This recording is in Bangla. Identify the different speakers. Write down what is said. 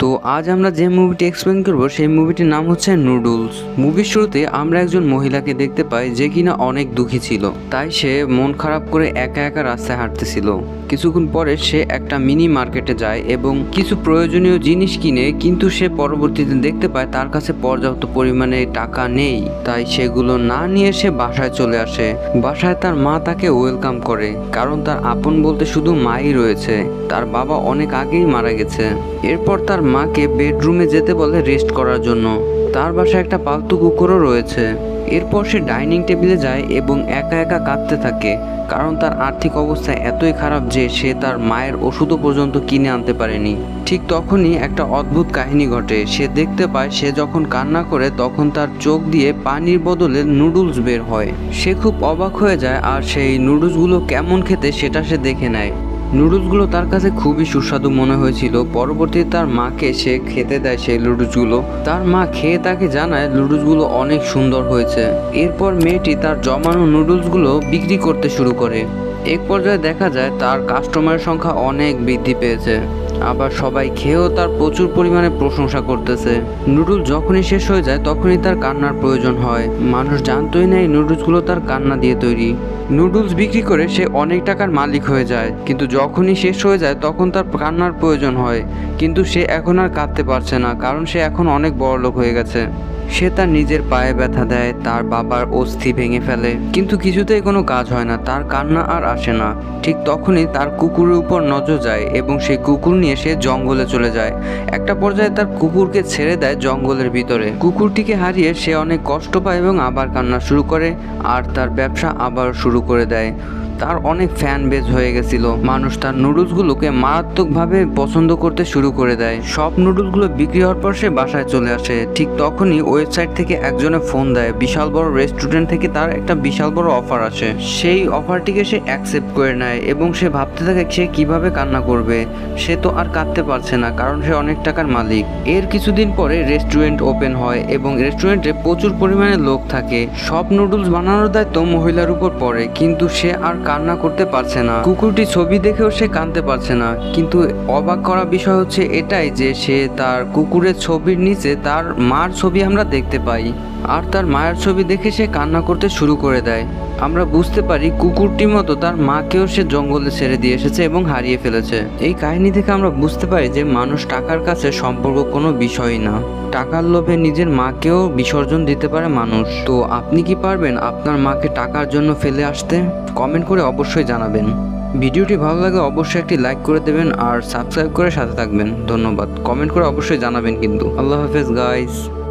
Speaker 1: তো আজ আমরা যে মুভিটি এক্সপ্লেন করব, সেই মুভিটির নাম হচ্ছে নুডলস মুভির শুরুতে আমরা একজন মহিলাকে দেখতে পাই যে কিনা অনেক দুঃখী ছিল। তাই সে মন খারাপ করে একা একা রাস্তায় হাঁটতেছিল। কিছুক্ষণ পরে সে একটা মিনি মার্কেটে যায় এবং কিছু প্রয়োজনীয় জিনিস কিনে, কিন্তু সে পরবর্তীতে দেখতে পায় তার কাছে পর্যাপ্ত পরিমাণে টাকা নেই। তাই সেগুলো না নিয়ে সে বাসায় চলে আসে। বাসায় তার মা তাকে ওয়েলকাম করে, কারণ তার আপন বলতে শুধু মাই রয়েছে। তার বাবা অনেক আগেই মারা গেছে। এরপর তার মাকে বেডরুমে যেতে বলে রেস্ট করার জন্য। তার বাসায় একটা পালতু কুকুরও রয়েছে। এরপর সে ডাইনিং টেবিলে যায় এবং একা একা কাঁদতে থাকে, কারণ তার আর্থিক অবস্থা এতই খারাপ যে সে তার মায়ের ওষুধও পর্যন্ত কিনে আনতে পারেনি। ঠিক তখনই একটা অদ্ভুত কাহিনী ঘটে। সে দেখতে পায়, সে যখন কান্না করে, তখন তার চোখ দিয়ে পানির বদলে নুডলস বের হয়। সে খুব অবাক হয়ে যায়, আর সেই নুডলসগুলো কেমন খেতে সেটা সে দেখে নেয়। নুডলসগুলো তার কাছে খুবই সুস্বাদু মনে হয়েছিল। পরবর্তীতে তার মাকে সে খেতে দেয় সেই নুডলসগুলো। তার মা খেয়ে তাকে জানায়, নুডলসগুলো অনেক সুন্দর হয়েছে। এরপর মেয়েটি তার জমানো নুডলসগুলো বিক্রি করতে শুরু করে। এক পর্যায়ে দেখা যায়, তার কাস্টমারের সংখ্যা অনেক বৃদ্ধি পেয়েছে। আবার সবাই খেয়েও তার প্রচুর পরিমাণে প্রশংসা করতেছে। নুডলস যখনই শেষ হয়ে যায়, তখনই তার কান্নার প্রয়োজন হয়। মানুষ জানতোই না এই নুডলসগুলো তার কান্না দিয়ে তৈরি। নুডলস বিক্রি করে সে অনেক টাকার মালিক হয়ে যায়। কিন্তু যখনই শেষ হয়ে যায়, তখন তার কান্নার প্রয়োজন হয়। কিন্তু সে এখন আর কাঁদতে পারছে না, কারণ সে এখন অনেক বড় লোক হয়ে গেছে। সে তার নিজের পায়ে ব্যথা দেয়, তার বাবার অস্থি ভেঙে ফেলে। কিন্তু কিছুতেই কোনো কাজ হয় না, তার কান্না আর আসে না। ঠিক তখনই তার কুকুরের উপর নজর যায় এবং সেই কুকুর নিয়ে সে জঙ্গলে চলে যায়। একটা পর্যায়ে তার কুকুরকে ছেড়ে দেয় জঙ্গলের ভিতরে। কুকুরটিকে হারিয়ে সে অনেক কষ্ট পায় এবং আবার কান্না শুরু করে, আর তার ব্যবসা আবার শুরু করে দেয়। তার অনেক ফ্যান বেজ হয়ে গেছিল। মানুষ তার নুডলসগুলোকে মারাত্মকভাবে পছন্দ করতে শুরু করে দেয়। সব নুডলসগুলো বিক্রি হওয়ার পর সে বাসায় চলে আসে। ঠিক তখনই ওয়েবসাইট থেকে একজনে ফোন দেয়। বিশাল বড় রেস্টুরেন্ট থেকে তার একটা বিশাল বড় অফার আসে। সেই অফারটিকে সে অ্যাকসেপ্ট করে নেয় এবং সে ভাবতে থাকে সে কীভাবে কান্না করবে। সে তো আর কাঁদতে পারছে না, কারণ সে অনেক টাকার মালিক। এর কিছুদিন পরে রেস্টুরেন্ট ওপেন হয় এবং রেস্টুরেন্টে প্রচুর পরিমাণে লোক থাকে। সব নুডলস বানানোর দায়িত্ব মহিলার উপর পড়ে, কিন্তু সে আর কান্না করতে পারছে না। কুকুরটি ছবি দেখেও সে কাঁদতে পারছে না। কিন্তু অবাক করা বিষয় হচ্ছে এটাই যে সে তার কুকুরের ছবির নিচে তার মার ছবি আমরা দেখতে পাই। আর তার মায়ের ছবি দেখে সে কান্না করতে শুরু করে দেয়। আমরা বুঝতে পারি কুকুরটির মতো তার মাকেও সে জঙ্গলে ছেড়ে দিয়ে এসেছে এবং হারিয়ে ফেলেছে। এই কাহিনী থেকে আমরা বুঝতে পারি যে মানুষ টাকার কাছে সম্পর্ক কোনো বিষয়ই না। টাকার লোভে নিজের মাকেও বিসর্জন দিতে পারে মানুষ। তো আপনি কি পারবেন আপনার মাকে টাকার জন্য ফেলে আসতে? কমেন্ট করে অবশ্যই জানাবেন। ভিডিওটি ভালো লাগে অবশ্যই একটি লাইক করে দেবেন আর সাবস্ক্রাইব করে সাথে থাকবেন। ধন্যবাদ। কমেন্ট করে অবশ্যই জানাবেন কিন্তু। আল্লাহ হাফেজ গাইস